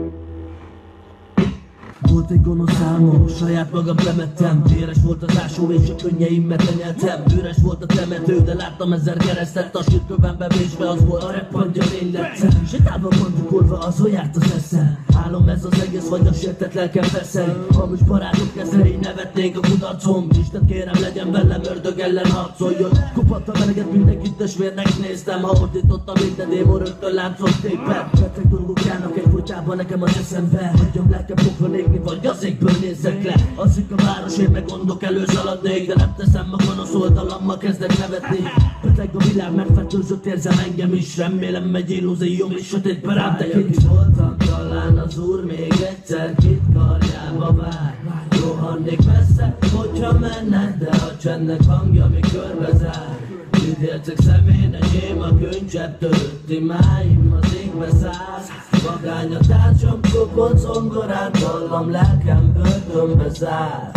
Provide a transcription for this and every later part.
Thank you. Volt egy gonosz álmom, saját magam temettem Véres volt az ásó és a könnyeimet tenyeltem Üres volt a temető, de láttam ezer keresztet. A sírkövembe vésve az volt a reppantja én lettem. Sétálva mandukolva az járt az eszem. Álom ez az egész, vagy a sértett lelkem feszel Hamis barátok kezelé, nevetnénk a kudarcom. Isten kérem legyen velem, ördög ellen harcoljon. Kupadt a meleget, mindenkit testvérnek néztem. Ha ordítottam minden démon, rögtön láncot tépett Beteg dolgok járnak egy fogyában nekem az eszembe. Hagyjam lelkem pokra vagy az égből nézzek le. Azik a város, én meg gondok elő szaladnék De nem teszem a gonosz oldalammal kezdek nevetni. Beteg a világ megfertőzött, érzem engem is. Remélem egy illúzióm is sötétbe rám tekint is voltam, talán az úr még egyszer Két karjába vár. Rohannék messze, hogyha menne De a csendnek hangja, mi körbezár. Üdélcek szemén enyém a könycsepp törött imáim az égbe száll Vagány a tárcsam, kopott zongorát Dallam lelkem börtönbe zár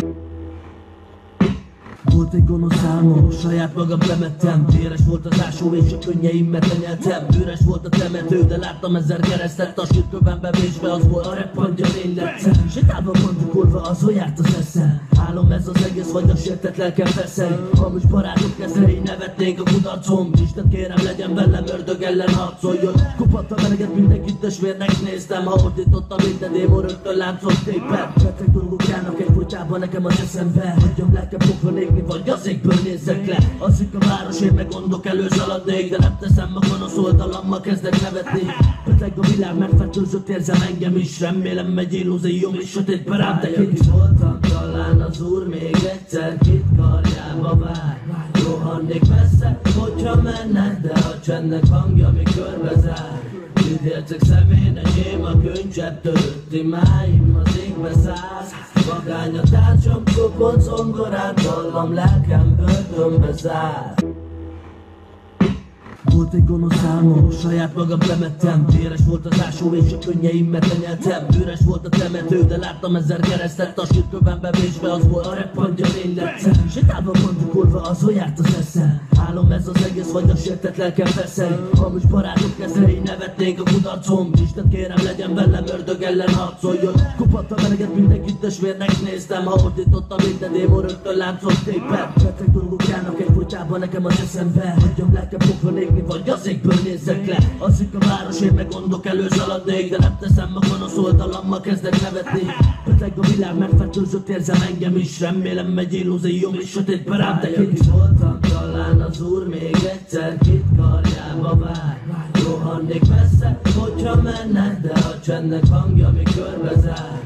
volt egy gonosz álmom, saját magam temettem Véres volt az ásó és a könnyeimet tenyeltem. Üres volt a temető, de láttam ezer keresztet. A sírkövembe vésve az volt a reppantja én lettem. Sétálva mandukolva az járt az eszem. Álom ez az egész, vagy a sértett lelkem feszel Hamis barátok kezelé, nevetnénk a kudarcom. Isten kérem legyen velem, ördög ellen harcoljon. Kupadt a meleget, mindenkit testvérnek néztem. Ha ordítottam minden démon, rögtön láncot tépett Beteg dolgok járnak egy fogyában nekem az eszembe. Hagyjam lelkem pokra vagy az égből nézzek le. Azik a város, én meg gondok elő szaladnék De nem teszem a gonosz oldalammal kezdek nevetni. Beteg a világ megfertőzött, érzem engem is. Remélem egy illúzióm is sötétbe rám tekint is voltam, talán az úr még egyszer Két karjába vár. Rohannék messze, hogyha menne De a csendnek hangja, mi körbezár. Üdélcek szemén enyém a könycsepp törött imáim az égbe száll Vagány a tárcsam, kopott zongorát Dallam lelkem börtönbe zár volt egy gonosz álmom, saját magam temettem Véres volt az ásó és a könnyeimet tenyeltem. Üres volt a temető, de láttam ezer keresztet. A sírkövembe vésve az volt a reppantja én lettem. Sétálva mandukolva az járt az eszem. Álom ez az egész, vagy a sértett lelkem feszel Hamis barátok kezelé, nevetnék a kudarcom. Isten kérem legyen velem, ördög ellen harcoljon. Kupadt a meleget, mindenkit testvérnek néztem. Ha ordítottam minden démon, rögtön láncot. Tépett Beteg dolgok járnak fogyában nekem az eszembe Hagyjam lelkem pokra égni, vagy az égből nézzek le. Azik a város, én meg gondok elő szaladnék De nem teszem a gonosz oldalammal kezdek nevetni. Beteg a világ megfertőzött, érzem engem is Remélem egy illúzióm is sötétbe rám tekint. Is voltam, talán az úr még egyszer Két karjába vár. Rohannék messze, hogyha menne De a csendnek hangja, mi körbezár.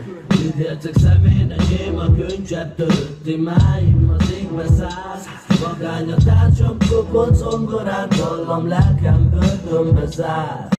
Üdélcek szemén enyém a könycsepp törött imáim az égbe száll Vagány a tárcsam, kopott zongorát Dallam lelkem börtönbe zár